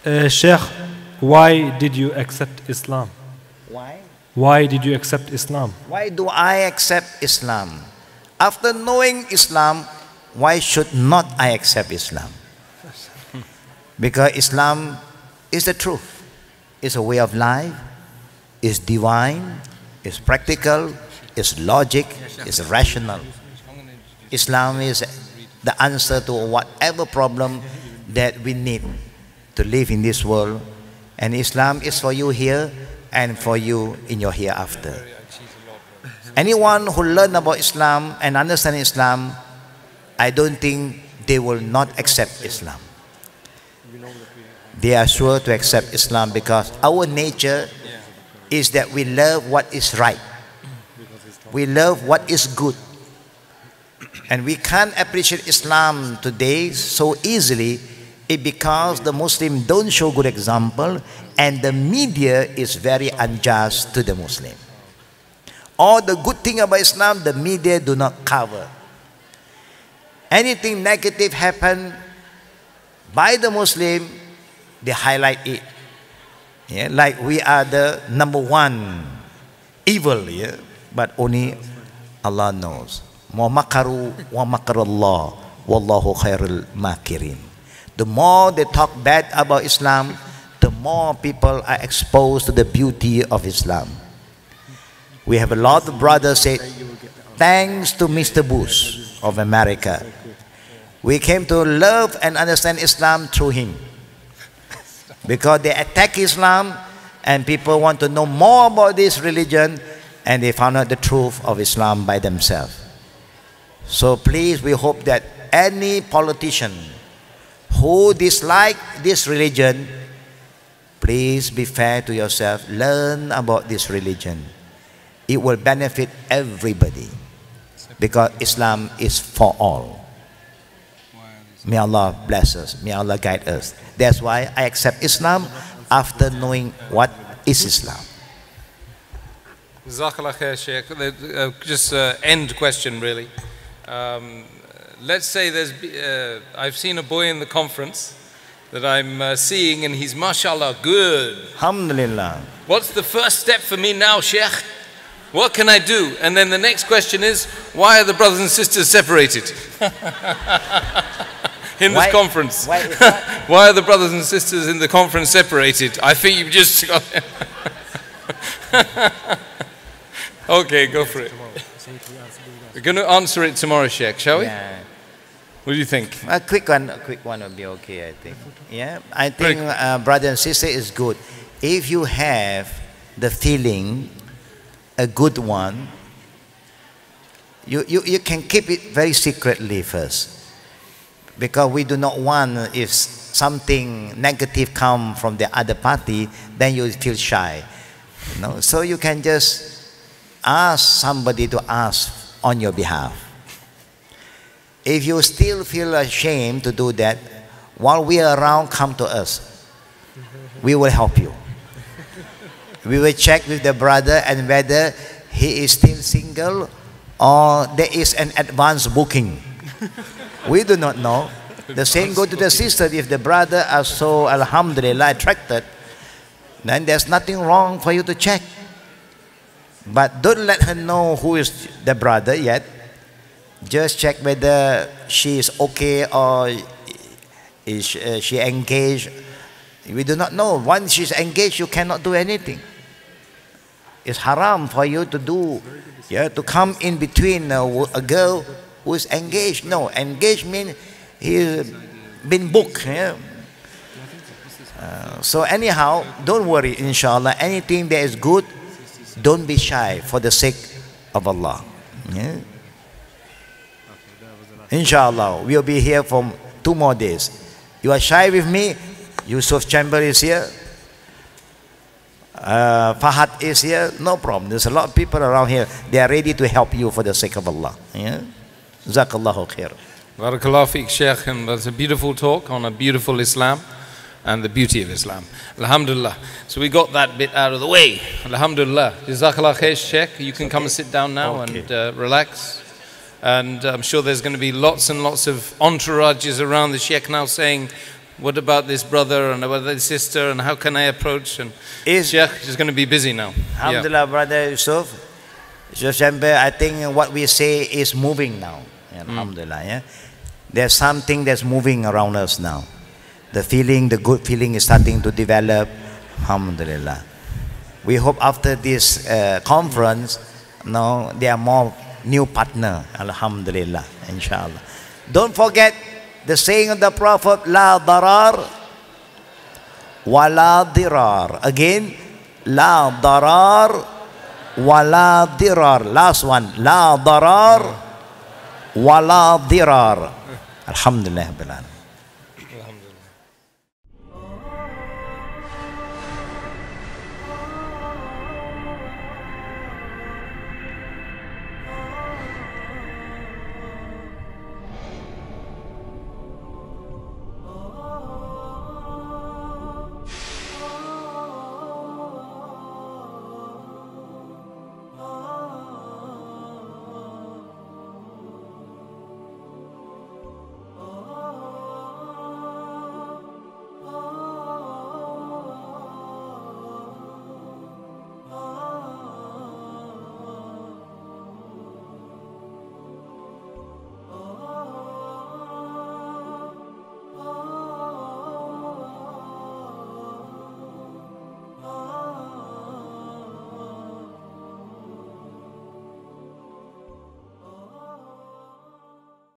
Uh, Sheikh, why did you accept Islam? Why? Why did you accept Islam? Why do I accept Islam? After knowing Islam, why should not I accept Islam? Because Islam is the truth. It's a way of life. It's divine. It's practical. It's logic. It's rational. Islam is the answer to whatever problem that we need to live in this world. And Islam is for you here and for you in your hereafter. Anyone who learn about Islam and understand Islam, I don't think they will not accept Islam. They are sure to accept Islam because our nature is that we love what is right. We love what is good. And we can't appreciate Islam today so easily it because the Muslim don't show good example and the media is very unjust to the Muslim. All the good thing about Islam, the media do not cover. Anything negative happen by the Muslim, they highlight it. Yeah, like we are the number one evil, yeah, but only Allah knows. Wa makaru wa makarallah wallahu khairul makirin. The more they talk bad about Islam, the more people are exposed to the beauty of Islam. We have a lot of brothers say, thanks to Mr. Bush of America, we came to love and understand Islam through him. Because they attack Islam and people want to know more about this religion and they found out the truth of Islam by themselves. So please, we hope that any politician who dislike this religion, please be fair to yourself. Learn about this religion. It will benefit everybody because Islam is for all. May Allah bless us. May Allah guide us. That's why I accept Islam after knowing what is Islam. Sheikh. Uh, just uh, end question, really. Um, let's say there's, uh, I've seen a boy in the conference that I'm uh, seeing and he's mashallah good. Alhamdulillah. What's the first step for me now, Sheikh? What can I do? And then the next question is, why are the brothers and sisters separated? in this Why- conference. why why are the brothers and sisters in the conference separated? I think you've just got. okay, go for it. We're going to answer it tomorrow, Sheikh, shall we? Yeah. What do you think? A quick one, a quick one will be okay, I think. Yeah, I think uh, brother and sister is good. If you have the feeling, a good one, you, you, you can keep it very secretly first. Because we do not want if something negative come from the other party, then you feel shy. You know? So you can just ask somebody to ask on your behalf. If you still feel ashamed to do that, while we are around, come to us. We will help you. We will check with the brother and whether he is still single or there is an advance booking. We do not know. The same go to the sister. If the brother are so alhamdulillah attracted, then there's nothing wrong for you to check. But don't let her know who is the brother yet. Just check whether she is okay or is uh, she engaged. We do not know. Once she's engaged, you cannot do anything. It's haram for you to do, yeah, to come in between a, a girl who is engaged. No, engaged means he's been booked. Yeah. Uh, so anyhow, don't worry. Inshallah, anything that is good, don't be shy for the sake of Allah. Yeah. Inshallah, we'll be here for two more days. You are shy with me? Yusuf Chamber is here. Uh, Fahad is here. No problem. There's a lot of people around here. They are ready to help you for the sake of Allah. Yeah? Jazakallahu khair. Barakallah fik, Sheikh, and that's a beautiful talk on a beautiful Islam and the beauty of Islam. Alhamdulillah. So we got that bit out of the way. Alhamdulillah. Jazakallah khair, Sheikh. You can come and sit down now Okay. and uh, relax. And I'm sure there's going to be lots and lots of entourages around the Sheikh now saying, what about this brother and about this sister and how can I approach? And Is- Sheikh is going to be busy now. Yeah. Alhamdulillah, brother Yusuf. Yusuf Shambe, I think what we say is moving now. Yeah, Alhamdulillah, yeah. There's something that's moving around us now. The feeling, the good feeling is starting to develop. Alhamdulillah. We hope after this uh, conference, no, there are more new partner. Alhamdulillah, inshallah. Don't forget the saying of the Prophet, La darar wala dirar. Again, la darar wala dirar. Last one, la darar wala dirar. Alhamdulillah.